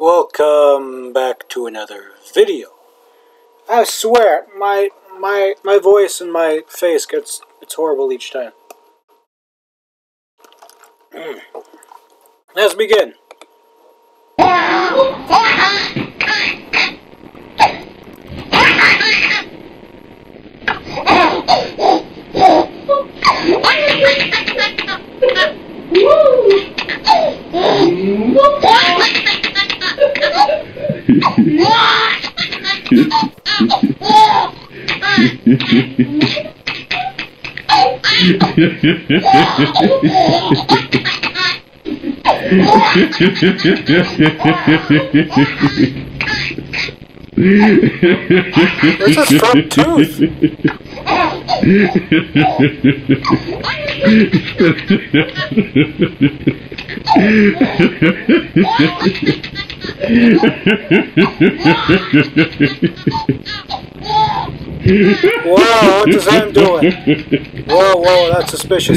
Welcome back to another video. I swear, my my my voice and my face gets it's horrible each time. Let's begin. There's a front tooth. Whoa, what is that doing? Whoa, whoa, that's suspicious.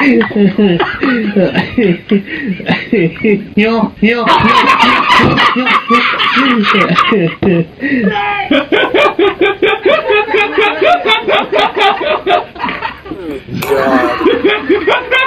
Yo, yo, yo, yo, yo, yo. God.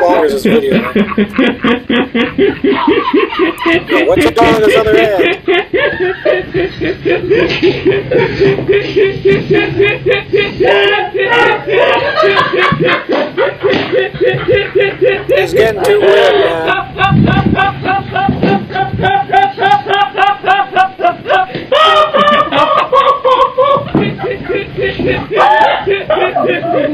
long as this video. Yo, what's it doing on his other end? I'm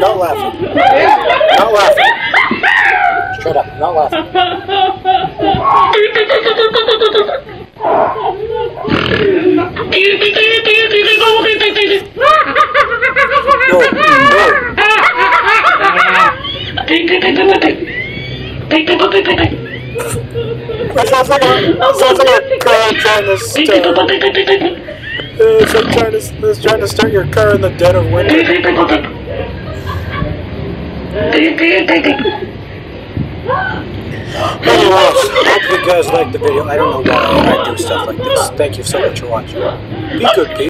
not laughing. Not laughing. Shut up. Not laughing. No. Sounds like a, car trying to start. Trying to, start your car in the dead of winter. Anyways, hope you guys liked the video. I don't know why I do stuff like this. Thank you so much for watching. Be good, people.